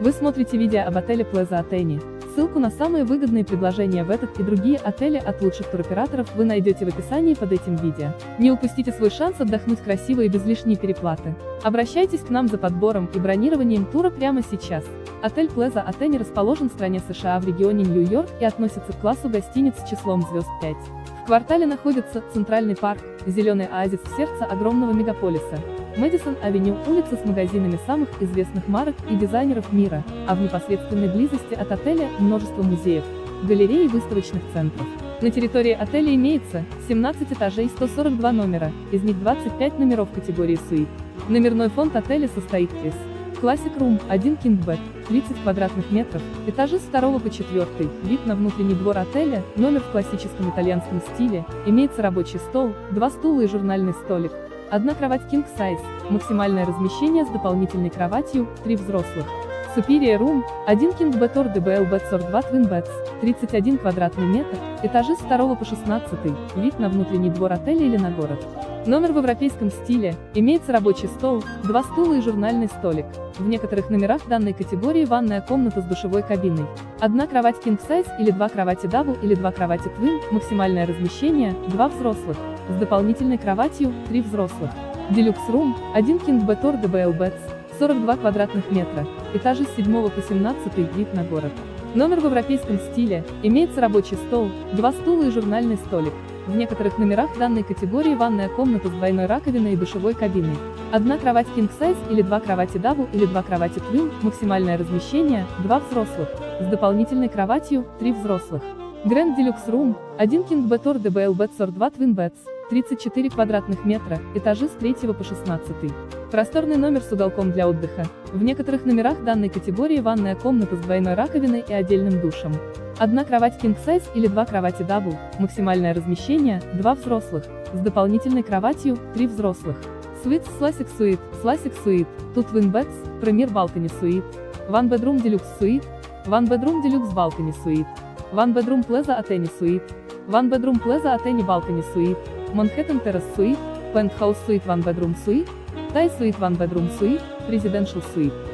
Вы смотрите видео об отеле Плеза Атени. Ссылку на самые выгодные предложения в этот и другие отели от лучших туроператоров вы найдете в описании под этим видео. Не упустите свой шанс отдохнуть красиво и без лишней переплаты. Обращайтесь к нам за подбором и бронированием тура прямо сейчас. Отель Плеза Атени расположен в стране США в регионе Нью-Йорк и относится к классу гостиниц с числом звезд 5. Квартале находится Центральный парк, зеленый оазис в сердце огромного мегаполиса. Мэдисон-авеню – улица с магазинами самых известных марок и дизайнеров мира, а в непосредственной близости от отеля – множество музеев, галерей и выставочных центров. На территории отеля имеется 17 этажей и 142 номера, из них 25 номеров категории суит. Номерной фонд отеля состоит из Classic Room, 1 King Bed, 30 квадратных метров, этажи с 2 по 4, вид на внутренний двор отеля, номер в классическом итальянском стиле, имеется рабочий стол, два стула и журнальный столик, одна кровать King Size, максимальное размещение с дополнительной кроватью, 3 взрослых. Superior Room, 1 King Bed or DBL Bed 42 Twin Beds, 31 квадратный метр, этажи с 2 по 16, вид на внутренний двор отеля или на город. Номер в европейском стиле, имеется рабочий стол, два стула и журнальный столик. В некоторых номерах данной категории ванная комната с душевой кабиной. Одна кровать King Size или два кровати Double или два кровати Twin, максимальное размещение, два взрослых. С дополнительной кроватью, три взрослых. Deluxe Room, 1 King Bed or DBL Beds, 42 квадратных метра, этажи с 7 по 17 вид на город. Номер в европейском стиле, имеется рабочий стол, два стула и журнальный столик. В некоторых номерах данной категории ванная комната с двойной раковиной и душевой кабиной. Одна кровать King Size или два кровати Double или два кровати Twin, максимальное размещение, два взрослых, с дополнительной кроватью, три взрослых. Grand Deluxe Room, 1 King Bed or DBL Bed 42 Twin Beds, 34 квадратных метра, этажи с 3 по 16. Просторный номер с уголком для отдыха. В некоторых номерах данной категории ванная комната с двойной раковиной и отдельным душем. Одна кровать King Size или два кровати Double, максимальное размещение, два взрослых, с дополнительной кроватью, три взрослых. Suites Classic Suite, Classic Suite, Two Twin Beds, Premier Balcony Suite, One Bedroom Deluxe Suite, One Bedroom Deluxe Balcony Suite, One Bedroom Plaza Atene Suite, One Bedroom Plaza Atene Balcony Suite, Manhattan Terrace Suite, Penthouse Suite One Bedroom Suite, Thai Suite One Bedroom Suite, Presidential Suite.